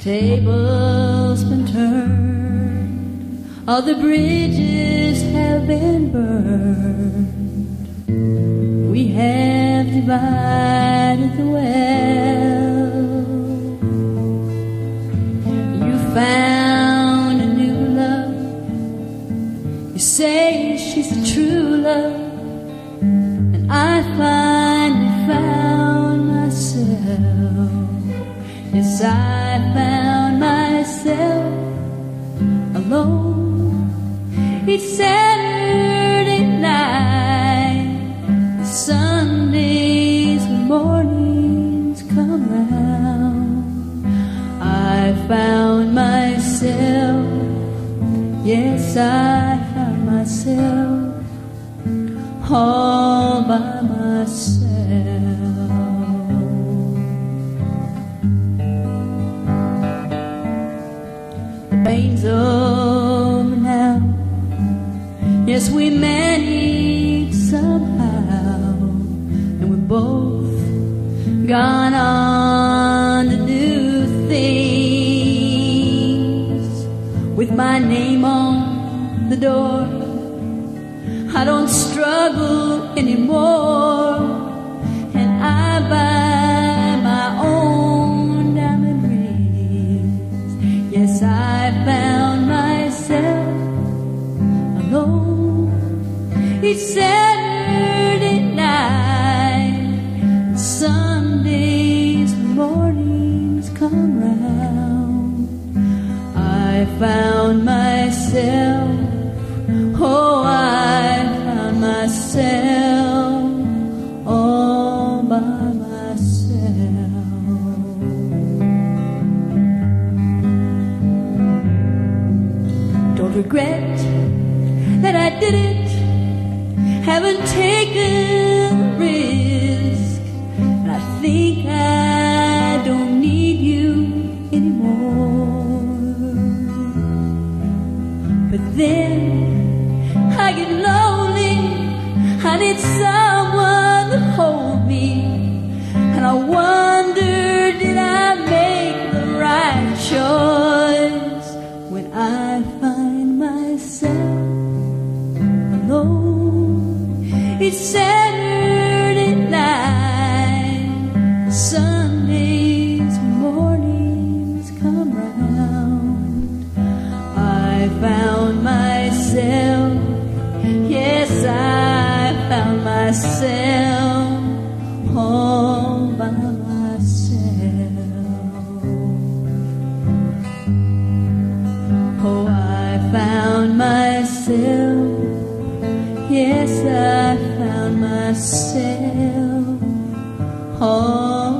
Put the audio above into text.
tables been turned, all the bridges have been burned. We have divided the well. You found a new love. You say she's a true love, and I finally found myself. Yes, I found myself alone. Each Saturday night, Sundays mornings come round, I found myself. Yes, I found myself all by myself. The rain's over now. Yes, we managed somehow, and we're both gone on to do things with my name on the door. I don't struggle anymore, each Saturday night, Sundays mornings come round. I found myself. Oh, I found myself all by myself. Don't regret that I did it. Haven't taken the risk. And I think I don't need you anymore. But then I get lonely. I need someone It's Saturday night, Sundays mornings come round. I found myself, yes, I found myself all by myself. Oh, I found myself, yes, I myself. All